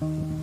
嗯。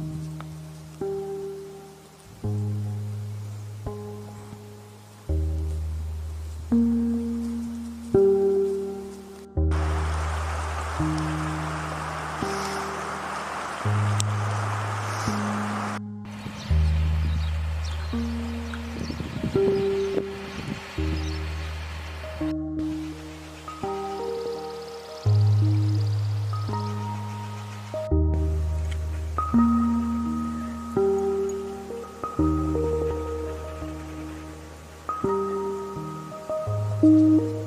You